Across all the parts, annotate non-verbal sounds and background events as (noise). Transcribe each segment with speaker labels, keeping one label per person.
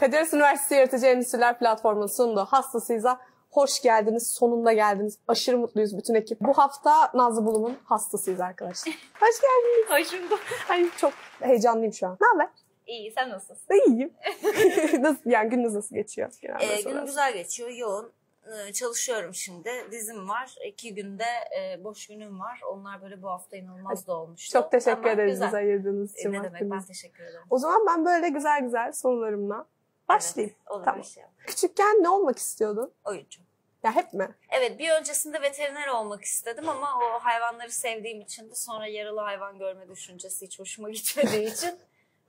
Speaker 1: Kadir Üniversitesi Yaratıcı Endüstriler Platformu'nun sunduğu Hastasıyız'a hoş geldiniz. Sonunda geldiniz. Aşırı mutluyuz bütün ekip. Bu hafta Nazlı Bulum'un hastasıyız arkadaşlar. (laughs) Hoş geldiniz.
Speaker 2: Hoş bulduk.
Speaker 1: Ay çok heyecanlıyım şu an. Ne haber?
Speaker 2: İyi, sen nasılsın?
Speaker 1: İyiyim. (laughs) nasıl, yani gününüz nasıl geçiyor? Genelde
Speaker 2: Ee, günüm güzel geçiyor, yoğun. Ee, çalışıyorum şimdi. Dizim var. İki günde e, boş günüm var. Onlar böyle bu hafta inanılmaz da olmuştu.
Speaker 1: Çok teşekkür
Speaker 2: Ama
Speaker 1: ederiz
Speaker 2: güzel.
Speaker 1: bize ayırdığınız
Speaker 2: Ee,
Speaker 1: için.
Speaker 2: Ne demek, ben teşekkür ederim.
Speaker 1: O zaman ben böyle güzel güzel sorularımla başlayayım.
Speaker 2: Evet, olur
Speaker 1: Tamam.
Speaker 2: başlayalım.
Speaker 1: Küçükken ne olmak istiyordun?
Speaker 2: Oyuncu.
Speaker 1: Ya hep mi?
Speaker 2: Evet bir öncesinde veteriner olmak istedim ama o hayvanları sevdiğim için de sonra yaralı hayvan görme düşüncesi hiç hoşuma gitmediği (laughs) için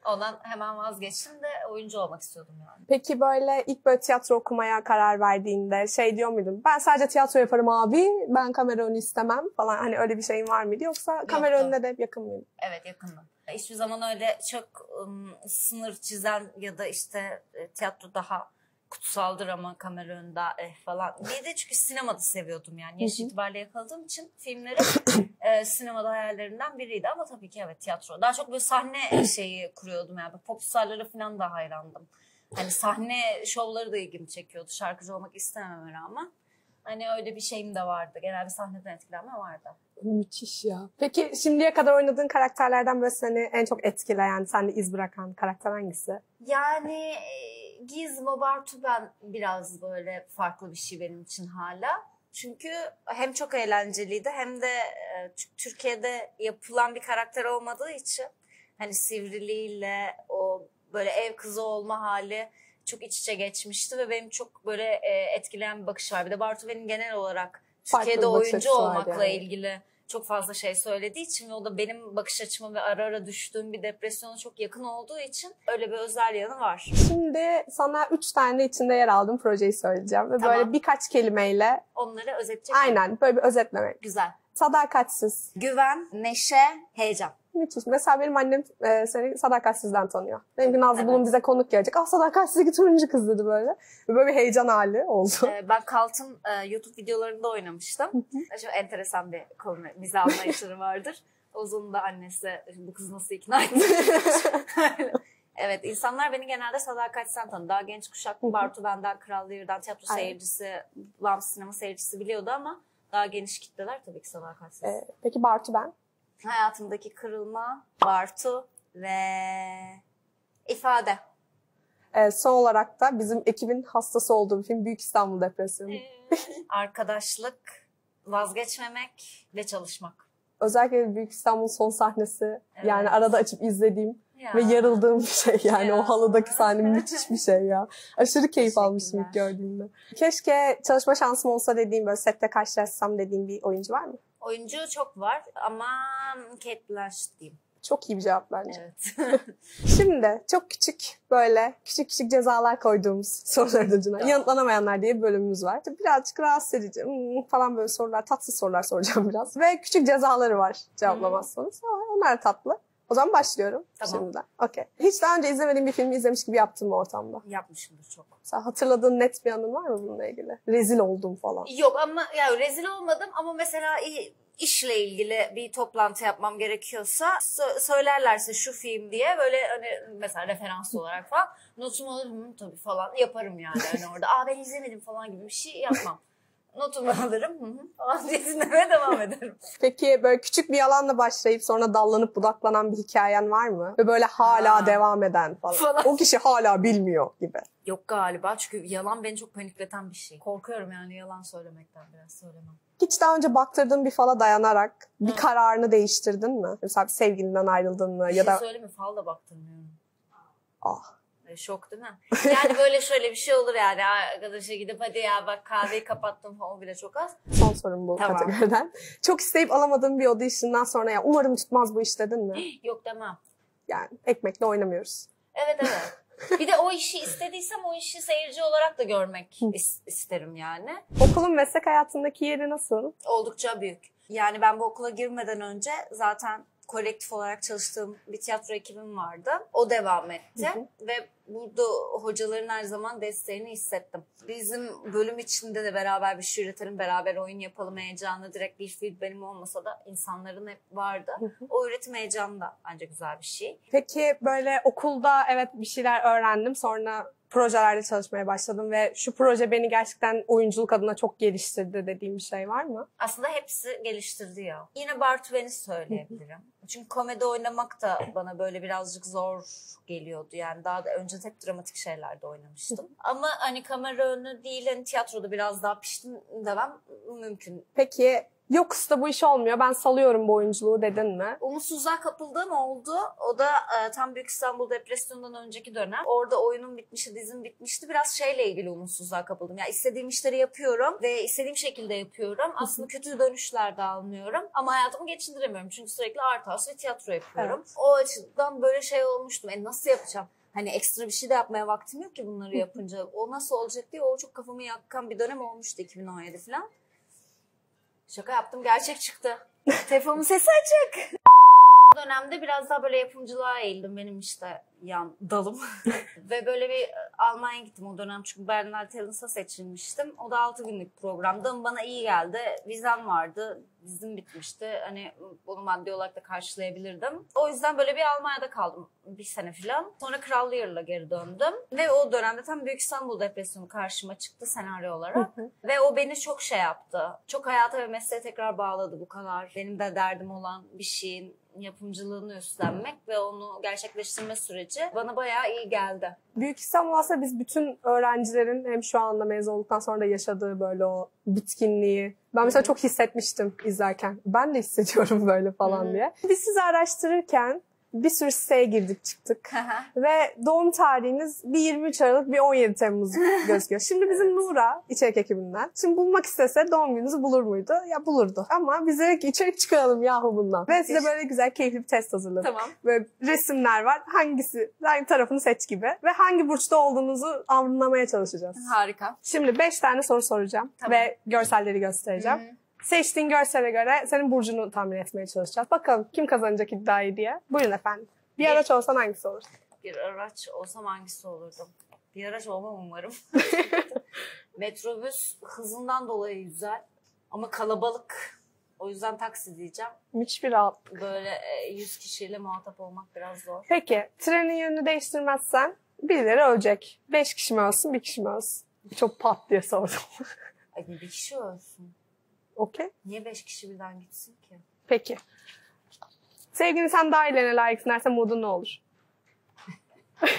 Speaker 2: ondan hemen vazgeçtim de oyuncu olmak istiyordum yani.
Speaker 1: Peki böyle ilk böyle tiyatro okumaya karar verdiğinde şey diyor muydun? Ben sadece tiyatro yaparım abi, ben kamera önü istemem falan. Hani öyle bir şeyin var mıydı? Yoksa kamera
Speaker 2: Yoktu.
Speaker 1: önüne de yakın mıydın?
Speaker 2: Evet yakındım. Hiçbir zaman öyle çok ım, sınır çizen ya da işte e, tiyatro daha kutsaldır ama kamera önünde eh falan diye de çünkü sinemada seviyordum yani. Yaş itibariyle yakaladığım için filmleri (coughs) e, sinemada hayallerimden biriydi ama tabii ki evet tiyatro. Daha çok böyle sahne (coughs) şeyi kuruyordum yani. Popstarlara falan da hayrandım. Hani sahne şovları da ilgimi çekiyordu. Şarkıcı olmak istememe rağmen. Hani öyle bir şeyim de vardı. Genel bir sahneden etkilenme vardı.
Speaker 1: Müthiş ya. Peki şimdiye kadar oynadığın karakterlerden böyle seni en çok etkileyen, sende iz bırakan karakter hangisi?
Speaker 2: Yani e, Gizmo Bartu ben biraz böyle farklı bir şey benim için hala. Çünkü hem çok eğlenceliydi hem de e, Tü- Türkiye'de yapılan bir karakter olmadığı için hani sivriliğiyle o böyle ev kızı olma hali çok iç içe geçmişti ve benim çok böyle e, etkileyen bir bakış var. Bir de Bartu benim genel olarak
Speaker 1: Farklı
Speaker 2: Türkiye'de oyuncu olmakla
Speaker 1: yani.
Speaker 2: ilgili çok fazla şey söylediği için ve o da benim bakış açıma ve ara ara düştüğüm bir depresyona çok yakın olduğu için öyle bir özel yanı var.
Speaker 1: Şimdi sana üç tane içinde yer aldığım projeyi söyleyeceğim. Ve
Speaker 2: Tamam.
Speaker 1: böyle birkaç kelimeyle
Speaker 2: Onları özetleyecek
Speaker 1: aynen böyle bir özetlemek.
Speaker 2: Güzel.
Speaker 1: Sadakatsiz.
Speaker 2: Güven, neşe, heyecan.
Speaker 1: Müthiş. Mesela benim annem e, seni sadakatsizden tanıyor. Benimki Nazlı
Speaker 2: Evet.
Speaker 1: Bulun bize konuk gelecek. Ah sadakatsizdeki turuncu kız dedi böyle. Böyle bir heyecan hali oldu.
Speaker 2: Ee, ben Kalt'ın e, YouTube videolarında oynamıştım. Çok enteresan bir konu, mizah anlayışları (laughs) vardır. Ozun'un da annesi bu kızı nasıl ikna etti? (laughs) evet insanlar beni genelde sadakatten tanıyor. Daha genç kuşak. Bartu benden, Kral Lear'dan tiyatro
Speaker 1: Aynen.
Speaker 2: seyircisi, Bams sinema seyircisi biliyordu ama daha geniş kitleler tabii ki sadakatsiz.
Speaker 1: E, peki Bartu ben.
Speaker 2: Hayatımdaki kırılma, Bartu ve ifade.
Speaker 1: E, son olarak da bizim ekibin hastası olduğu bir film Büyük İstanbul Depresyonu. (laughs)
Speaker 2: Arkadaşlık, vazgeçmemek ve çalışmak.
Speaker 1: Özellikle Büyük İstanbul son sahnesi.
Speaker 2: Evet.
Speaker 1: Yani arada açıp izlediğim
Speaker 2: Ya.
Speaker 1: ve yarıldığım bir şey yani.
Speaker 2: Ya.
Speaker 1: O halıdaki sahne müthiş bir şey ya. Aşırı keyif almıştım ilk gördüğümde. Keşke çalışma şansım olsa dediğim böyle sette karşılaşsam dediğim bir oyuncu var mı?
Speaker 2: Oyuncu çok var ama Kate Blanchett diyeyim.
Speaker 1: Çok iyi bir cevap bence.
Speaker 2: Evet. (laughs)
Speaker 1: Şimdi çok küçük böyle küçük küçük cezalar koyduğumuz (laughs) ucuna.
Speaker 2: Tamam.
Speaker 1: Yanıtlanamayanlar diye bir bölümümüz var. Birazcık rahatsız edici hmm, falan böyle sorular, tatsız sorular soracağım (laughs) biraz. Ve küçük cezaları var cevaplamazsanız. Ama onlar da tatlı. O zaman başlıyorum
Speaker 2: Tamam.
Speaker 1: şimdiden. Okey. Hiç daha önce izlemediğim bir filmi izlemiş gibi yaptın mı ortamda?
Speaker 2: Yapmışımdır çok.
Speaker 1: Mesela hatırladığın net bir anın var mı bununla ilgili? Rezil oldum falan.
Speaker 2: Yok ama ya rezil olmadım ama mesela işle ilgili bir toplantı yapmam gerekiyorsa sö- söylerlerse şu film diye böyle hani mesela referans olarak falan notumu alırım "Hı, tabii falan yaparım yani hani orada (laughs) aa ben izlemedim falan gibi bir şey yapmam. Notumu (laughs) alırım falan diye dinlemeye devam ederim. (laughs)
Speaker 1: Peki böyle küçük bir yalanla başlayıp sonra dallanıp budaklanan bir hikayen var mı? Ve böyle hala
Speaker 2: Ha.
Speaker 1: devam eden falan.
Speaker 2: Falan.
Speaker 1: O kişi hala bilmiyor gibi.
Speaker 2: Yok galiba çünkü yalan beni çok panikleten bir şey. Korkuyorum yani yalan söylemekten biraz söylemem.
Speaker 1: Hiç daha önce baktırdığın bir fala dayanarak bir
Speaker 2: Hı.
Speaker 1: kararını değiştirdin mi? Mesela bir sevgilinden ayrıldın mı?
Speaker 2: Bir
Speaker 1: ya
Speaker 2: şey
Speaker 1: da
Speaker 2: söyleyeyim mi? Fal da baktırmıyorum.
Speaker 1: ah
Speaker 2: Şok değil mi? Yani böyle şöyle bir şey olur yani arkadaşa gidip hadi ya bak kahveyi kapattım falan bile çok az.
Speaker 1: son sorum bu
Speaker 2: Tamam.
Speaker 1: kategoriden. Çok isteyip alamadığın bir audition'dan sonra ya umarım tutmaz bu iş dedin mi? (gasps)
Speaker 2: Yok demem.
Speaker 1: Yani ekmekle oynamıyoruz.
Speaker 2: Evet evet. Bir de o işi istediysem o işi seyirci olarak da görmek is- isterim yani.
Speaker 1: Okulun meslek hayatındaki yeri nasıl?
Speaker 2: Oldukça büyük. Yani ben bu okula girmeden önce zaten kolektif olarak çalıştığım bir tiyatro ekibim vardı. O devam etti
Speaker 1: Hı
Speaker 2: ve burada hocaların her zaman desteğini hissettim. Bizim bölüm içinde de beraber bir şey üretelim, beraber oyun yapalım heyecanı direkt bir fiil benim olmasa da insanların hep vardı. O üretim heyecanı da bence güzel bir şey.
Speaker 1: Peki böyle okulda evet bir şeyler öğrendim. Sonra projelerde çalışmaya başladım ve şu proje beni gerçekten oyunculuk adına çok geliştirdi dediğim bir şey var mı?
Speaker 2: Aslında hepsi geliştirdi ya. Yine Bartu beni söyleyebilirim. (laughs) Çünkü komedi oynamak da bana böyle birazcık zor geliyordu. Yani daha da önce hep dramatik şeylerde oynamıştım. (laughs) Ama hani kamera önü değil hani tiyatroda biraz daha piştim demem mümkün.
Speaker 1: Peki yok usta bu iş olmuyor ben salıyorum bu oyunculuğu dedin mi?
Speaker 2: Umutsuzluğa kapıldığım oldu. O da e, tam Büyük İstanbul Depresyonu'ndan önceki dönem. Orada oyunum bitmişti, dizim bitmişti. Biraz şeyle ilgili umutsuzluğa kapıldım. Ya istediğim işleri yapıyorum ve istediğim şekilde yapıyorum. Aslında kötü dönüşler de almıyorum. Ama hayatımı geçindiremiyorum. Çünkü sürekli art house ve tiyatro yapıyorum. O açıdan böyle şey olmuştum. E nasıl yapacağım? Hani ekstra bir şey de yapmaya vaktim yok ki bunları yapınca. O nasıl olacak diye o çok kafamı yakan bir dönem olmuştu 2017 falan. Şaka yaptım gerçek çıktı. Telefonun sesi açık. Dönemde biraz daha böyle yapımcılığa eğildim benim işte yan dalım. (laughs) Ve böyle bir e, Almanya'ya gittim o dönem çünkü Berlinale Talents'a seçilmiştim. O da 6 günlük programdı ama bana iyi geldi. Vizem vardı, dizim bitmişti. Hani bunu maddi olarak da karşılayabilirdim. O yüzden böyle bir Almanya'da kaldım bir sene falan. Sonra Kral Lear'la geri döndüm. Ve o dönemde tam Büyük İstanbul Depresyonu karşıma çıktı senaryo olarak. Ve o beni çok şey yaptı. Çok hayata ve mesleğe tekrar bağladı bu kadar. Benim de derdim olan bir şeyin yapımcılığını üstlenmek ve onu gerçekleştirme süreci bana bayağı iyi geldi.
Speaker 1: Büyük İstanbul aslında biz bütün öğrencilerin hem şu anda mezun olduktan sonra da yaşadığı böyle o bitkinliği. Ben mesela çok hissetmiştim izlerken. Ben de hissediyorum (laughs) böyle falan diye. Biz sizi araştırırken bir sürü siteye girdik çıktık. Ve doğum tarihiniz bir 23 Aralık bir 17 Temmuz (laughs) gözüküyor. Şimdi bizim Nura içerik ekibinden. Şimdi bulmak istese doğum gününüzü bulur muydu? Ya bulurdu. Ama bize dedik içerik çıkaralım yahu bundan. Ve size böyle güzel keyifli bir test hazırladık.
Speaker 2: tamam.
Speaker 1: Böyle resimler var. Hangisi, hangi tarafını seç gibi. Ve hangi burçta olduğunuzu anlamaya çalışacağız.
Speaker 2: Harika.
Speaker 1: Şimdi 5 tane soru soracağım.
Speaker 2: Tamam.
Speaker 1: Ve görselleri göstereceğim.
Speaker 2: Hı hı.
Speaker 1: Seçtiğin görsele göre senin burcunu tahmin etmeye çalışacağız. Bakalım kim kazanacak iddiayı diye. Buyurun efendim. Bir araç olsan hangisi olur?
Speaker 2: Bir araç olsam hangisi olurdum? Bir araç olmam umarım. (laughs) Metrobüs hızından dolayı güzel ama kalabalık. O yüzden taksi diyeceğim.
Speaker 1: Müthiş bir rahat.
Speaker 2: Böyle e, 100 kişiyle muhatap olmak biraz zor.
Speaker 1: Peki trenin yönünü değiştirmezsen birileri ölecek. Beş kişi mi ölsün, bir kişi mi ölsün? Çok pat diye sordum. (laughs)
Speaker 2: Ay bir kişi ölsün.
Speaker 1: Okey.
Speaker 2: Niye beş kişi birden gitsin ki?
Speaker 1: Peki. Sevgilin sen daha iyilerine layıksın derse modun ne olur? (laughs)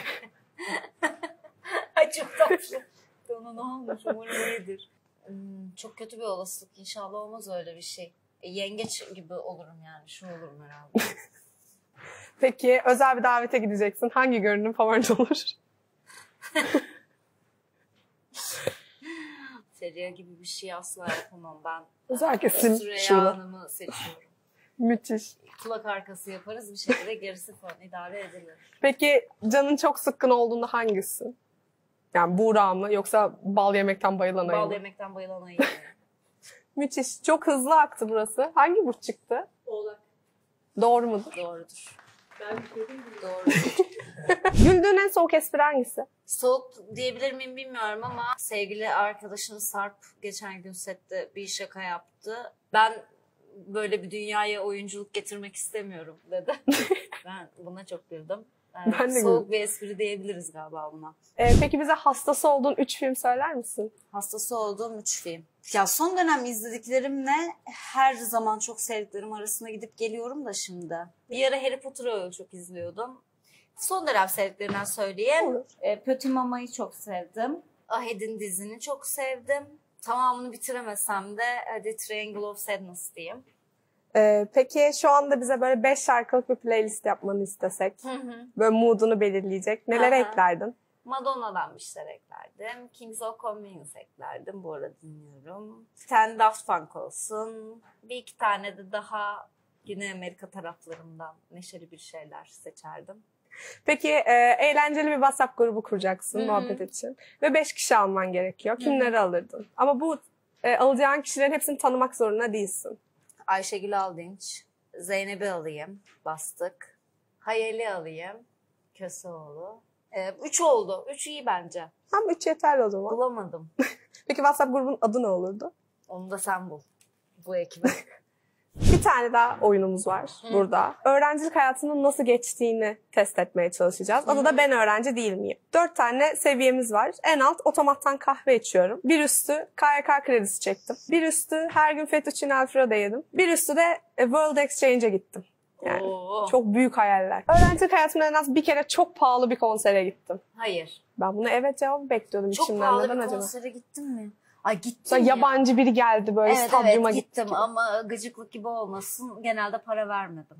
Speaker 2: Ay çok tatlı. Ona ne olmuş umarım iyidir. Hmm, çok kötü bir olasılık. İnşallah olmaz öyle bir şey. E, yengeç gibi olurum yani. Şu olurum herhalde. (laughs)
Speaker 1: Peki özel bir davete gideceksin. Hangi görünüm favorin olur? (laughs)
Speaker 2: Feriha gibi bir şey asla yapamam ben.
Speaker 1: Özellikle sim
Speaker 2: Süreyya
Speaker 1: şurada.
Speaker 2: Hanım'ı seçiyorum.
Speaker 1: Müthiş.
Speaker 2: Kulak arkası yaparız bir şekilde gerisi falan idare edilir.
Speaker 1: Peki canın çok sıkkın olduğunda hangisi? Yani Buğra mı yoksa bal yemekten bayılan ayı
Speaker 2: Bal
Speaker 1: mı?
Speaker 2: yemekten bayılan ayı. (laughs)
Speaker 1: Müthiş. Çok hızlı aktı burası. Hangi burç çıktı?
Speaker 3: Oğlak.
Speaker 1: Doğru mudur?
Speaker 2: Doğrudur.
Speaker 3: Ben dedim
Speaker 2: Doğrudur. (laughs)
Speaker 1: Güldüğün en soğuk espri hangisi?
Speaker 2: Soğuk diyebilir miyim bilmiyorum ama sevgili arkadaşım Sarp geçen gün sette bir şaka yaptı. Ben böyle bir dünyaya oyunculuk getirmek istemiyorum dedi. (laughs) ben buna çok güldüm. Ee,
Speaker 1: Ben de
Speaker 2: soğuk bir espri diyebiliriz galiba buna.
Speaker 1: Ee, peki bize hastası olduğun üç film söyler misin?
Speaker 2: Hastası olduğum üç film. Ya son dönem izlediklerimle her zaman çok sevdiklerim arasında gidip geliyorum da şimdi. Bir ara Harry Potter'ı çok izliyordum. Son dönem sevdiklerimden söyleyeyim.
Speaker 1: Olur.
Speaker 2: E, Petit Mama'yı çok sevdim. Ahed'in dizini çok sevdim. Tamamını bitiremesem de hadi Triangle of Sadness diyeyim.
Speaker 1: Ee, peki şu anda bize böyle beş şarkılık bir playlist yapmanı istesek, böyle moodunu belirleyecek. Neler eklerdin?
Speaker 2: Madonna'dan bir şeyler eklerdim. Kings of Convenience eklerdim. Bu arada dinliyorum. Tane Daft Punk olsun. Bir iki tane de daha Güney Amerika taraflarından neşeli bir şeyler seçerdim.
Speaker 1: Peki e, eğlenceli bir WhatsApp grubu kuracaksın
Speaker 2: Hı hı.
Speaker 1: muhabbet için. Ve beş kişi alman gerekiyor. Kimleri alırdın? Ama bu e, alacağın kişilerin hepsini tanımak zorunda değilsin.
Speaker 2: Ayşegül Aldınç, Zeynep'i alayım. Bastık. Hayal'i alayım. Köseoğlu. Ee, üç oldu. Üç iyi bence.
Speaker 1: Tam üç yeterli o zaman.
Speaker 2: Bulamadım. (laughs)
Speaker 1: Peki WhatsApp grubun adı ne olurdu?
Speaker 2: Onu da sen bul. Bu ekibe. (laughs)
Speaker 1: Bir tane daha oyunumuz var burada. Öğrencilik hayatının nasıl geçtiğini test etmeye çalışacağız. Adı da ben öğrenci değil miyim? Dört tane seviyemiz var. En alt otomattan kahve içiyorum. Bir üstü KYK kredisi çektim. Bir üstü her gün fettuccine alfredo yedim. Bir üstü de e, World Exchange'e gittim. Yani
Speaker 2: Oo.
Speaker 1: çok büyük hayaller. Öğrencilik hayatımda en az bir kere çok pahalı bir konsere gittim.
Speaker 2: Hayır.
Speaker 1: Ben bunu evet cevabı bekliyordum
Speaker 2: Çok
Speaker 1: içimden.
Speaker 2: pahalı
Speaker 1: Neden
Speaker 2: bir
Speaker 1: acaba?
Speaker 2: konsere gittin mi? Ay gittim ya.
Speaker 1: yabancı biri geldi böyle
Speaker 2: Evet
Speaker 1: stadyuma
Speaker 2: evet
Speaker 1: gittik.
Speaker 2: gittim ama gıcıklık gibi olmasın. Genelde para vermedim.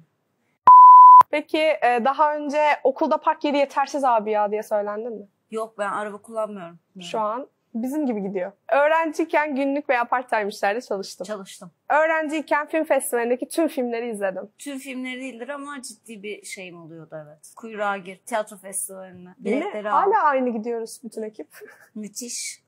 Speaker 1: Peki e, daha önce okulda park yeri yetersiz abi ya diye söylendin mi?
Speaker 2: Yok ben araba kullanmıyorum.
Speaker 1: Şu an bizim gibi gidiyor. Öğrenciyken günlük veya part-time işlerde çalıştım.
Speaker 2: Çalıştım.
Speaker 1: Öğrenciyken film festivalindeki tüm filmleri izledim.
Speaker 2: Tüm filmleri değildir ama ciddi bir şeyim oluyordu evet. Kuyruğa gir. Tiyatro festivaline. Biletleri al.
Speaker 1: Hala aynı gidiyoruz bütün ekip. (laughs)
Speaker 2: Müthiş.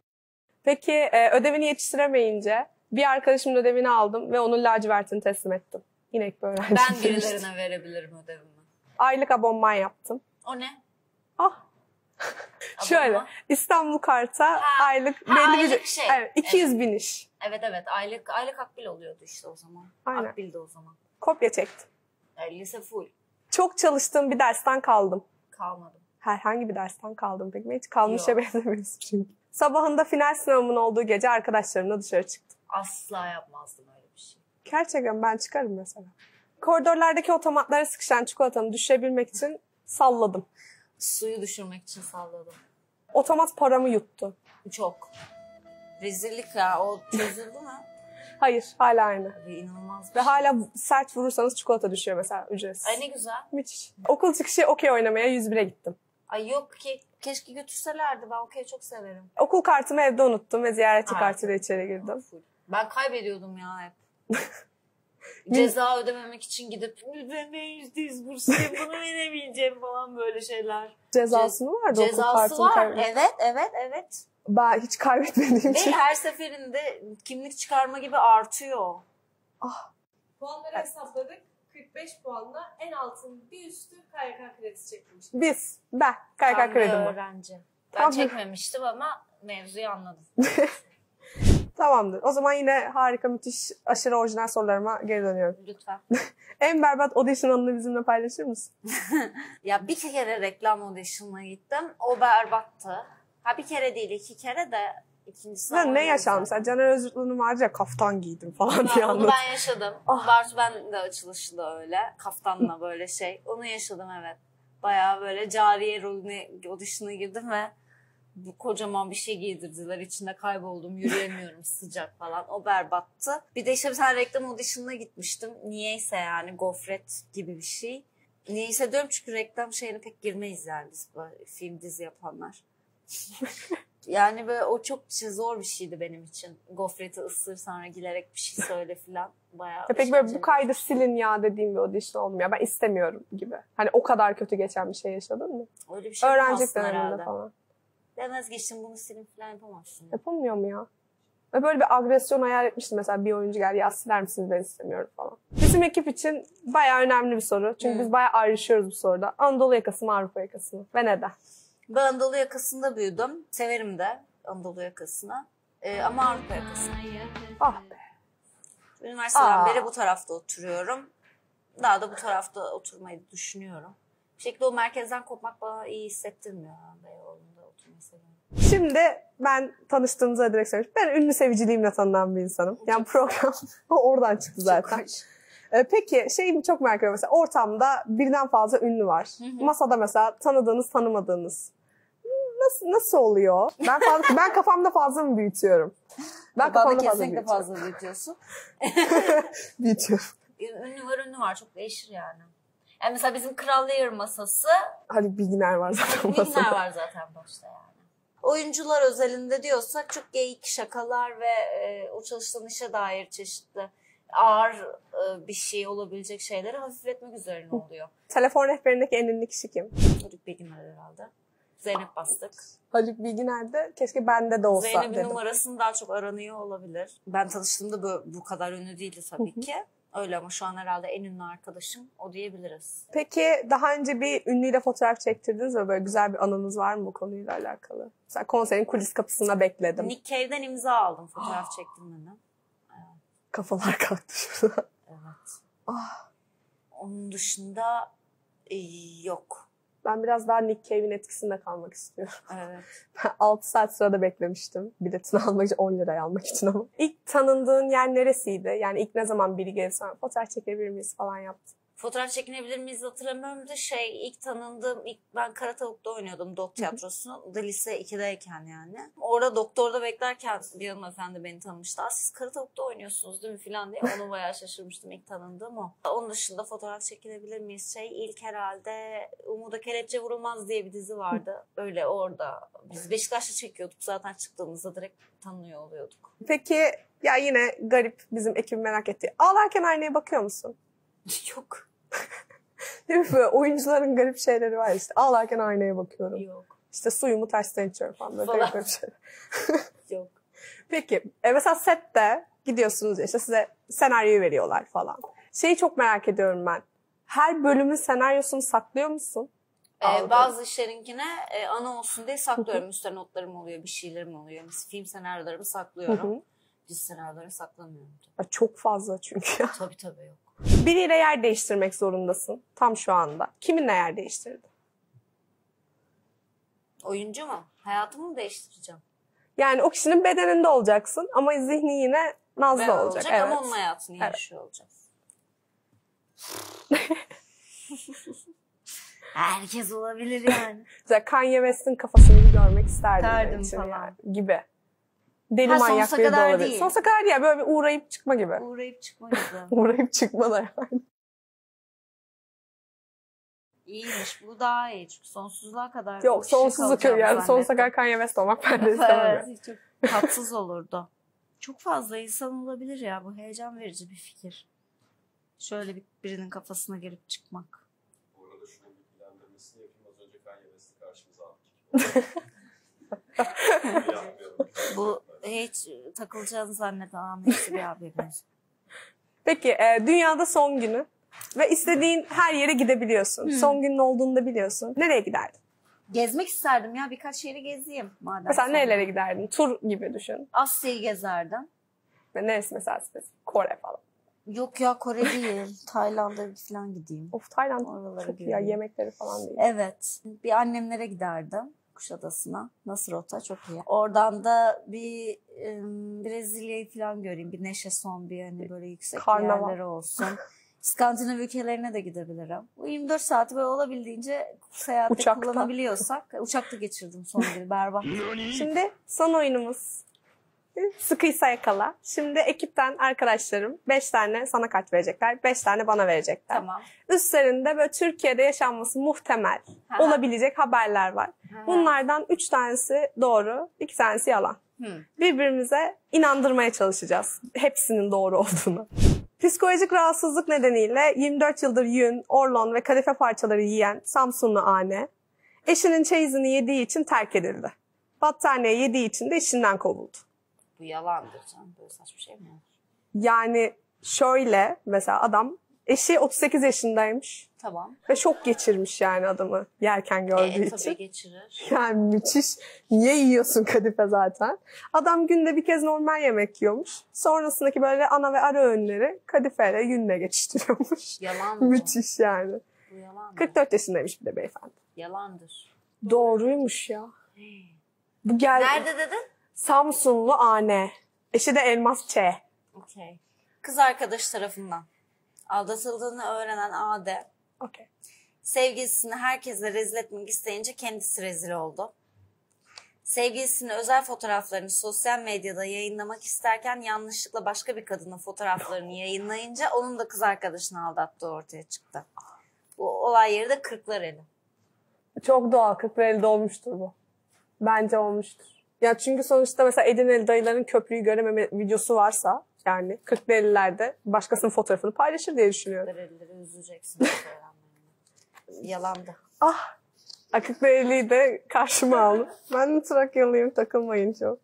Speaker 1: Peki e, ödevini yetiştiremeyince bir arkadaşımın ödevini aldım ve onun lacivertini teslim ettim. Yine bir öğrenci.
Speaker 2: Ben birilerine verebilirim ödevimi.
Speaker 1: Aylık abonman yaptım.
Speaker 2: O ne?
Speaker 1: Ah şöyle. İstanbul Kart'a
Speaker 2: Ha,
Speaker 1: aylık
Speaker 2: ha,
Speaker 1: belli
Speaker 2: aylık
Speaker 1: bir
Speaker 2: şey.
Speaker 1: Evet, 200 bin iş.
Speaker 2: Evet evet aylık aylık akbil oluyordu işte o zaman.
Speaker 1: Aynen.
Speaker 2: Akbildi o zaman.
Speaker 1: Kopya çektim.
Speaker 2: Yani lise full.
Speaker 1: Çok çalıştığım bir dersten kaldım.
Speaker 2: Kalmadım.
Speaker 1: Herhangi bir dersten kaldım peki? Hiç kalmışa benzemiyorsun çünkü. Sabahında final sınavımın olduğu gece arkadaşlarımla dışarı çıktım.
Speaker 2: Asla yapmazdım öyle bir şey.
Speaker 1: Gerçekten ben çıkarım mesela. Koridorlardaki otomatlara sıkışan çikolatamı düşürebilmek için salladım.
Speaker 2: Suyu düşürmek için salladım.
Speaker 1: Otomat paramı yuttu.
Speaker 2: Çok. Rezillik ya. O çözüldü mü? (laughs)
Speaker 1: Hayır hala aynı.
Speaker 2: Abi inanılmaz bir
Speaker 1: Ve
Speaker 2: şey.
Speaker 1: hala sert vurursanız çikolata düşüyor mesela ücretsiz.
Speaker 2: Ay ne güzel.
Speaker 1: Müthiş. Okul çıkışı okey oynamaya 101'e gittim.
Speaker 2: Ay yok ki keşke götürselerdi. Ben okey çok severim.
Speaker 1: Okul kartımı evde unuttum ve ziyaretçi
Speaker 2: Ay.
Speaker 1: kartıyla içeri girdim.
Speaker 2: Full. Ben kaybediyordum ya hep. (laughs) Ceza ödememek için gidip ben yüzde yüz bursluyum bunu veremeyeceğim falan böyle şeyler.
Speaker 1: Cezası mı vardı okul
Speaker 2: Cezası var.
Speaker 1: kaybetmek?
Speaker 2: Evet evet evet.
Speaker 1: Ben hiç kaybetmediğim
Speaker 2: Ve
Speaker 1: için.
Speaker 2: her seferinde kimlik çıkarma gibi artıyor.
Speaker 3: Puanları hesapladık. 45 puanla en altın bir üstü KYK kredisi çekmiş.
Speaker 1: Biz, ben, KYK kredim var.
Speaker 2: öğrenci. Ben
Speaker 1: Tamam.
Speaker 2: çekmemiştim ama mevzuyu anladım. (laughs)
Speaker 1: Tamamdır. O zaman yine harika, müthiş, aşırı orijinal sorularıma geri dönüyorum.
Speaker 2: Lütfen. (laughs)
Speaker 1: En berbat audition anını bizimle paylaşır mısın? (laughs)
Speaker 2: Ya bir kere reklam audition'a gittim. O berbattı. Ha bir kere değil iki kere de ikincisi
Speaker 1: ne yaşandı?
Speaker 2: zaten.
Speaker 1: Sen Caner Özgürlü'nün vardı ya kaftan giydim falan diye
Speaker 2: Ha, onu
Speaker 1: anlat.
Speaker 2: ben yaşadım.
Speaker 1: Ah.
Speaker 2: Bartu ben de açılışı da öyle. Kaftanla böyle şey. Onu yaşadım evet. Bayağı böyle cariye rolüne audition'a girdim ve bu kocaman bir şey giydirdiler. İçinde kayboldum. Yürüyemiyorum (laughs) sıcak falan. O berbattı. Bir de işte bir tane reklam audition'ına gitmiştim. Niyeyse yani gofret gibi bir şey. Niyeyse diyorum çünkü reklam şeyine pek girmeyiz yani biz böyle film dizi yapanlar. (laughs) yani böyle o çok şey, zor bir şeydi benim için. Gofreti ısır sonra gülerek bir şey söyle falan. Bayağı
Speaker 1: Ya peki böyle bu kaydı silin ya dediğim bir audition oldu mu? Ya ben istemiyorum gibi. Hani o kadar kötü geçen bir şey yaşadın mı?
Speaker 2: Öyle bir şey
Speaker 1: Öğrencilik döneminde
Speaker 2: herhalde.
Speaker 1: falan.
Speaker 2: Demez geçtim bunu silin falan yapamazsın.
Speaker 1: Yapılmıyor mu ya? Ve böyle bir agresyon hayal etmiştim mesela bir oyuncu geldi ya siler misiniz ben istemiyorum falan. Bizim ekip için bayağı önemli bir soru. Çünkü
Speaker 2: Hı.
Speaker 1: biz bayağı ayrışıyoruz bu soruda. Anadolu yakası mı Avrupa yakası mı? Ve neden?
Speaker 2: Ben Anadolu yakasında büyüdüm. Severim de Anadolu yakasını. Ee, ama Avrupa yakası.
Speaker 1: Ah be.
Speaker 2: Üniversiteden
Speaker 1: Aa.
Speaker 2: beri bu tarafta oturuyorum. Daha da bu tarafta oturmayı düşünüyorum. Bir şekilde o merkezden kopmak bana iyi hissettirmiyor. Beyoğlu'nda oturmayı seviyorum.
Speaker 1: Şimdi ben tanıştığımıza direkt söyleyeyim. Ben ünlü seviciliğimle tanınan bir insanım. Yani program (laughs) oradan çıktı zaten. Ee, peki şeyi çok merak ediyorum. Mesela ortamda birden fazla ünlü var.
Speaker 2: Hı hı.
Speaker 1: Masada mesela tanıdığınız tanımadığınız. Nasıl, nasıl oluyor? Ben fazla, (laughs) ben kafamda fazla mı büyütüyorum? Ben kafamda fazla
Speaker 2: kesinlikle
Speaker 1: büyütüyorum.
Speaker 2: fazla büyütüyorsun. (laughs)
Speaker 1: büyütüyorum.
Speaker 2: Ünlü var ünlü var çok değişir yani. Yani mesela bizim Kral Layer masası
Speaker 1: Haluk Bilginer var zaten
Speaker 2: Bilgiler
Speaker 1: masada.
Speaker 2: var zaten başta yani. Oyuncular özelinde diyorsak çok geyik şakalar ve e, o çalıştığın işe dair çeşitli ağır e, bir şey olabilecek şeyleri hafifletmek üzerine oluyor.
Speaker 1: Telefon rehberindeki en ünlü kişi kim?
Speaker 2: Haluk Bilginer herhalde. Zeynep Bastık.
Speaker 1: Haluk Bilginer de keşke bende de olsa
Speaker 2: Zeynep'in
Speaker 1: dedim.
Speaker 2: numarasını daha çok aranıyor olabilir. Ben tanıştığımda bu, bu kadar ünlü değildi tabii ki. Öyle ama şu an herhalde en ünlü arkadaşım o diyebiliriz.
Speaker 1: Peki daha önce bir ünlüyle fotoğraf çektirdiniz mi? Böyle güzel bir anınız var mı bu konuyla alakalı? Mesela konserin kulis kapısında bekledim.
Speaker 2: Nick Cave'den imza aldım fotoğraf çektirmeni.
Speaker 1: Kafalar (laughs) kalktı şurada.
Speaker 2: Evet.
Speaker 1: Ah.
Speaker 2: Onun dışında e, yok.
Speaker 1: Ben biraz daha Nick Cave'in etkisinde kalmak istiyorum.
Speaker 2: Evet. (laughs)
Speaker 1: Ben 6 saat sırada beklemiştim. Biletini almak için 10 liraya almak için ama. İlk tanındığın yer neresiydi? Yani ilk ne zaman biri gelip sana fotoğraf çekebilir miyiz falan yaptı.
Speaker 2: Fotoğraf çekinebilir miyiz hatırlamıyorum da şey ilk tanındığım ilk ben Karatavuk'ta oynuyordum Dok Tiyatrosu'nu. da lise 2'deyken yani. Orada doktorda beklerken bir hanımefendi beni tanımıştı. Aa, siz Karatavuk'ta oynuyorsunuz değil mi filan diye. Onu bayağı şaşırmıştım ilk tanındığım o. Onun dışında fotoğraf çekilebilir miyiz? Şey ilk herhalde Umuda Kelepçe Vurulmaz diye bir dizi vardı. Öyle orada. Biz Beşiktaş'ta çekiyorduk zaten çıktığımızda direkt tanıyor oluyorduk.
Speaker 1: Peki ya yine garip bizim ekibin merak etti. Ağlarken aynaya bakıyor musun? (laughs)
Speaker 2: Yok.
Speaker 1: Değil mi? Böyle oyuncuların garip şeyleri var işte. Ağlarken aynaya bakıyorum.
Speaker 2: Yok.
Speaker 1: İşte suyumu tersten içiyorum falan. Böyle garip garip şeyler. (laughs)
Speaker 2: Yok.
Speaker 1: Peki e mesela sette gidiyorsunuz işte size senaryoyu veriyorlar falan. Şeyi çok merak ediyorum ben. Her bölümün senaryosunu saklıyor musun?
Speaker 2: Ee, bazı işlerinkine e, ana olsun diye saklıyorum. Üstte notlarım oluyor, bir şeylerim oluyor. Mesela film senaryolarımı saklıyorum. Dizi senaryolarını saklamıyorum.
Speaker 1: Ya Çok fazla çünkü.
Speaker 2: Tabii tabii yok.
Speaker 1: Biriyle yer değiştirmek zorundasın. Tam şu anda. Kiminle yer değiştirdin?
Speaker 2: Oyuncu mu? Hayatımı mı değiştireceğim?
Speaker 1: Yani o kişinin bedeninde olacaksın ama zihni yine Nazlı
Speaker 2: Ben
Speaker 1: olacak.
Speaker 2: olacak
Speaker 1: evet.
Speaker 2: ama onun hayatını
Speaker 1: Evet.
Speaker 2: yaşıyor olacağız. (laughs) Herkes olabilir yani.
Speaker 1: Mesela Kanye West'in kafasını görmek isterdim. İçin
Speaker 2: falan.
Speaker 1: Yani, gibi. Deli
Speaker 2: Ha,
Speaker 1: manyak biri de
Speaker 2: kadar
Speaker 1: olabilir.
Speaker 2: değil.
Speaker 1: Sonsuza kadar değil. Böyle bir uğrayıp çıkma gibi.
Speaker 2: Uğrayıp çıkma gibi. (laughs)
Speaker 1: uğrayıp çıkma da yani.
Speaker 2: İyiymiş bu daha iyi. Çünkü sonsuzluğa kadar.
Speaker 1: Yok
Speaker 2: kişi
Speaker 1: sonsuzluk
Speaker 2: kalacağımı
Speaker 1: yani. Sonsuza kadar Kanye West olmak ben de istemem.
Speaker 2: Evet, çok tatsız olurdu. Çok fazla insan olabilir ya. Bu heyecan verici bir fikir. Şöyle bir, birinin kafasına girip çıkmak.
Speaker 4: Bu arada şunun bilgilendirmesini yapayım. Az önce Kanye West'i karşımıza aldık. (laughs) Yapmayalım.
Speaker 2: Bu hiç takılacağını zannetmem. Hepsi bir haberiniz. (laughs)
Speaker 1: Peki e, dünyada son günü ve istediğin her yere gidebiliyorsun. Son günün olduğunu da biliyorsun. Nereye giderdin?
Speaker 2: Gezmek isterdim ya. Birkaç yeri gezeyim. Madem
Speaker 1: Mesela
Speaker 2: sonra.
Speaker 1: nerelere giderdin? Tur gibi düşün.
Speaker 2: Asya'yı gezerdim.
Speaker 1: Ve neresi mesela spesifik? Kore falan.
Speaker 2: Yok ya Kore değil. (laughs) Tayland'a falan gideyim.
Speaker 1: Of Tayland
Speaker 2: Oraları
Speaker 1: çok iyi ya yemekleri falan değil.
Speaker 2: Evet. Bir annemlere giderdim. Kuşadası'na. Nasıl rota? Çok iyi. Oradan da bir Brezilya'yı falan göreyim. Bir neşe son bir hani böyle yüksek
Speaker 1: Karnaval.
Speaker 2: yerleri olsun. (laughs) İskandinav ülkelerine de gidebilirim. Bu 24 saati böyle olabildiğince seyahatte
Speaker 1: Uçakta.
Speaker 2: kullanabiliyorsak. Uçakta geçirdim son günü berbat. (laughs)
Speaker 1: Şimdi son oyunumuz. Sıkıysa yakala. Şimdi ekipten arkadaşlarım 5 tane sana kart verecekler. 5 tane bana verecekler.
Speaker 2: tamam.
Speaker 1: Üstlerinde böyle Türkiye'de yaşanması muhtemel olabilecek haberler var. Bunlardan 3 tanesi doğru, 2 tanesi yalan.
Speaker 2: Hı.
Speaker 1: Birbirimize inandırmaya çalışacağız. Hepsinin doğru olduğunu. Psikolojik rahatsızlık nedeniyle 24 yıldır yün, orlon ve kadife parçaları yiyen Samsunlu Ane, eşinin çeyizini yediği için terk edildi. Battaniye yediği için de işinden kovuldu.
Speaker 2: Bu yalandır canım. Böyle saçma şey mi? olur?
Speaker 1: Yani şöyle mesela adam eşi 38 yaşındaymış
Speaker 2: Tamam.
Speaker 1: ve şok geçirmiş yani adamı yerken gördüğü
Speaker 2: E,
Speaker 1: için.
Speaker 2: tabii geçirir. (laughs)
Speaker 1: Yani müthiş. Niye yiyorsun kadife zaten? Adam günde bir kez normal yemek yiyormuş. Sonrasındaki böyle ana ve ara öğünleri kadifeyle yünle geçiştiriyormuş. (laughs)
Speaker 2: Yalandır.
Speaker 1: müthiş yani.
Speaker 2: Bu yalandır.
Speaker 1: 44 yaşındaymış bir de beyefendi.
Speaker 2: Yalandır.
Speaker 1: Doğruymuş ya. Bu gel
Speaker 2: Nerede dedin?
Speaker 1: Samsunlu Ane. Eşi de Elmas Ç.
Speaker 2: Okey. Kız arkadaş tarafından aldatıldığını öğrenen Ade
Speaker 1: Okey.
Speaker 2: sevgilisini herkese rezil etmek isteyince kendisi rezil oldu. Sevgilisinin özel fotoğraflarını sosyal medyada yayınlamak isterken yanlışlıkla başka bir kadının fotoğraflarını yayınlayınca onun da kız arkadaşını aldattığı ortaya çıktı. Bu olay yeri de Kırklareli.
Speaker 1: Çok doğal. 41 olmuştur bu. Bence olmuştur. Ya çünkü sonuçta mesela Edirneli dayıların köprüyü görememe videosu varsa yani 40'lılarda başkasının fotoğrafını paylaşır diye düşünüyorum.
Speaker 2: Kırklarelileri üzüleceksin. bu öğrenmeye. Yalandı.
Speaker 1: Ah! Akıklareli'yi de karşıma aldım. Ben Trakyalıyım takılmayın çok.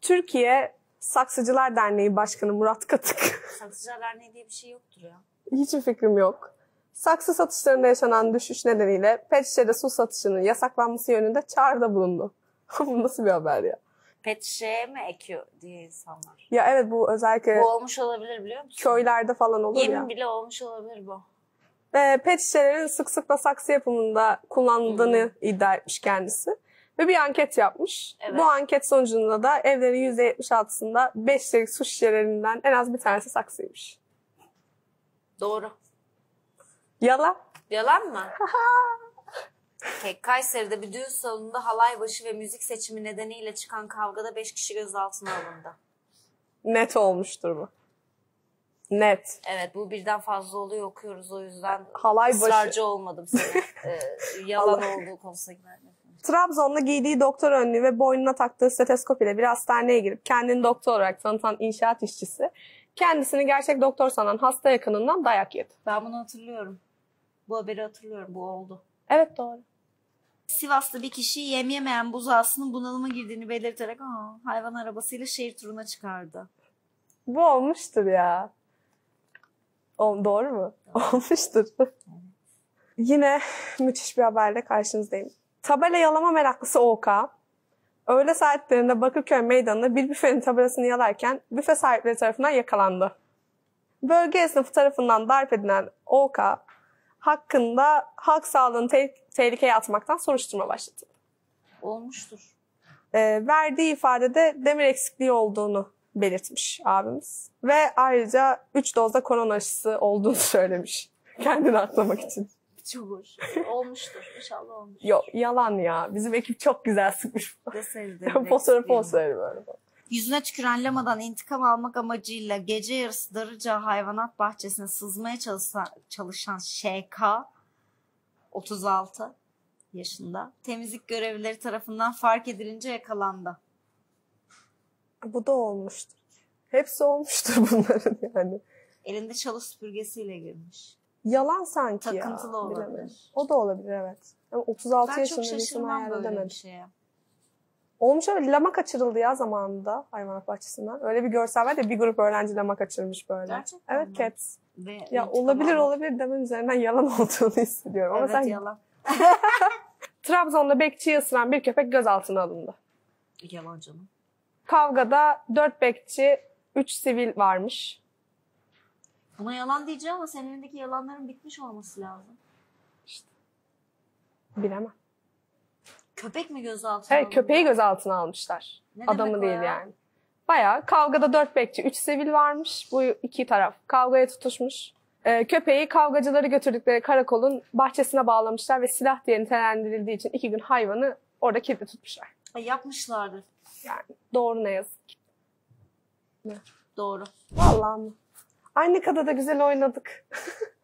Speaker 1: Türkiye Saksıcılar Derneği Başkanı Murat Katık.
Speaker 2: Saksıcılar Derneği diye bir şey yoktur ya.
Speaker 1: Hiçbir fikrim yok. Saksı satışlarında yaşanan düşüş nedeniyle pet şişede su satışının yasaklanması yönünde çağrıda bulundu. (laughs) bu nasıl bir haber ya?
Speaker 2: Pet şişeye mi ekiyor diye insanlar.
Speaker 1: Ya evet bu özellikle
Speaker 2: Bu olmuş olabilir biliyor musun?
Speaker 1: köylerde falan olur
Speaker 2: Yemin
Speaker 1: ya.
Speaker 2: bile olmuş olabilir bu.
Speaker 1: Ve pet şişelerin sık sık da saksı yapımında kullanıldığını iddia etmiş kendisi. Ve bir anket yapmış.
Speaker 2: Evet.
Speaker 1: Bu anket sonucunda da evlerin %76'sında 5 litrelik su şişelerinden en az bir tanesi saksıymış.
Speaker 2: Doğru.
Speaker 1: Yalan.
Speaker 2: Yalan mı? (laughs) Okey, Kayseri'de bir düğün salonunda halay başı ve müzik seçimi nedeniyle çıkan kavgada 5 kişi gözaltına alındı.
Speaker 1: Net olmuştur bu. Net.
Speaker 2: Evet bu birden fazla oluyor okuyoruz o yüzden
Speaker 1: Halay başı.
Speaker 2: ısrarcı olmadım sana. (laughs) Ee, yalan
Speaker 1: Halay-
Speaker 2: olduğu konusuna güvenmedim.
Speaker 1: Trabzon'da giydiği doktor önlüğü ve boynuna taktığı steteskop ile bir hastaneye girip kendini doktor olarak tanıtan inşaat işçisi kendisini gerçek doktor sanan hasta yakınından dayak yedi.
Speaker 2: Ben bunu hatırlıyorum. Bu haberi hatırlıyorum. Bu oldu.
Speaker 1: Evet doğru.
Speaker 2: Sivas'ta bir kişi yem yemeyen buzağısının bunalıma girdiğini belirterek Aa, hayvan arabasıyla şehir turuna çıkardı.
Speaker 1: Bu olmuştur ya. O, doğru mu? Olmuştur. Yine müthiş bir haberle karşınızdayım. Tabela yalama meraklısı OK, öğle saatlerinde Bakırköy meydanında bir büfenin tabelasını yalarken büfe sahipleri tarafından yakalandı. Bölge esnafı tarafından darp edilen OK, hakkında halk sağlığını te- tehlikeye atmaktan soruşturma başlatıldı.
Speaker 2: Olmuştur.
Speaker 1: Ee, verdiği ifadede demir eksikliği olduğunu belirtmiş abimiz. Ve ayrıca 3 dozda korona aşısı olduğunu (laughs) söylemiş. Kendini aklamak için.
Speaker 2: Çok hoş. Olmuştur. İnşallah olmuştur.
Speaker 1: Yok yalan ya. Bizim ekip çok güzel sıkmış.
Speaker 2: Deseydi.
Speaker 1: Fotoğrafı olsa öyle böyle.
Speaker 2: Yüzüne tüküren lamadan intikam almak amacıyla gece yarısı Darıca Hayvanat Bahçesi'ne sızmaya çalışan, çalışan ŞK 36 yaşında temizlik görevlileri tarafından fark edilince yakalandı.
Speaker 1: Bu da olmuştur. Hepsi olmuştur (laughs) bunların yani.
Speaker 2: Elinde çalı süpürgesiyle girmiş.
Speaker 1: Yalan sanki ya.
Speaker 2: Takıntılı olabilir.
Speaker 1: Bilemedim. O da olabilir evet. Ama 36
Speaker 2: Ben çok
Speaker 1: yaşında insan
Speaker 2: şaşırmam böyle bir şeye.
Speaker 1: Olmuş öyle lama kaçırıldı ya zamanında hayvanat bahçesinden. Öyle bir görsel var ya bir grup öğrenci lama kaçırmış böyle.
Speaker 2: Gerçekten
Speaker 1: Evet
Speaker 2: mi?
Speaker 1: Cats.
Speaker 2: Ve
Speaker 1: Ya olabilir olabilir demen üzerinden yalan (laughs) olduğunu hissediyorum. Ama
Speaker 2: Evet
Speaker 1: sen
Speaker 2: yalan. (laughs)
Speaker 1: Trabzon'da bekçiyi ısıran bir köpek gözaltına alındı.
Speaker 2: Yalan canım.
Speaker 1: Kavgada 4 bekçi, 3 sivil varmış.
Speaker 2: Buna yalan diyeceğim ama senin elindeki yalanların bitmiş olması lazım.
Speaker 1: Bilemem.
Speaker 2: Köpek mi gözaltına
Speaker 1: Evet
Speaker 2: alındı?
Speaker 1: köpeği gözaltına almışlar.
Speaker 2: Ne
Speaker 1: Adamı
Speaker 2: demek o
Speaker 1: değil
Speaker 2: ya?
Speaker 1: yani. Bayağı kavgada 4 bekçi, 3 sivil varmış. Bu iki taraf kavgaya tutuşmuş. Ee, köpeği kavgacıları götürdükleri karakolun bahçesine bağlamışlar ve silah diye nitelendirildiği için iki gün hayvanı orada kilitli tutmuşlar.
Speaker 2: Ay, yapmışlardır.
Speaker 1: Yani doğru ne yazık.
Speaker 2: Doğru.
Speaker 1: Vallahi mi? Ay ne kadar da güzel oynadık.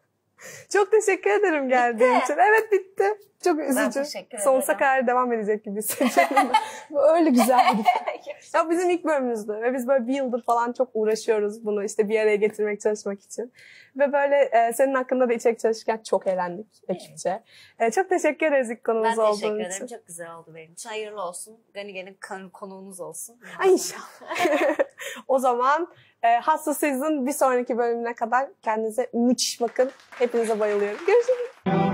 Speaker 1: (laughs) Çok teşekkür ederim geldiğin
Speaker 2: Bitti.
Speaker 1: için. Evet bitti. Çok üzücü.
Speaker 2: teşekkür
Speaker 1: Sonsuza
Speaker 2: ederim.
Speaker 1: kadar devam edecek gibi hissediyorum. (laughs) Öyle güzeldi. (laughs) ya bizim ilk bölümümüzdü ve biz böyle bir yıldır falan çok uğraşıyoruz bunu işte bir araya getirmek çalışmak için. Ve böyle e, senin hakkında da içerik çalışırken çok eğlendik ekipçe. E, çok teşekkür ederiz ilk
Speaker 2: Ben
Speaker 1: konumuz
Speaker 2: teşekkür
Speaker 1: olduğun
Speaker 2: ederim.
Speaker 1: için.
Speaker 2: Çok güzel oldu benim için. Hayırlı olsun. Ganigen'in kan- konuğunuz olsun.
Speaker 1: Ay inşallah. (laughs) o zaman e, Hasta Season bir sonraki bölümüne kadar kendinize müthiş bakın. Hepinize bayılıyorum. Görüşürüz.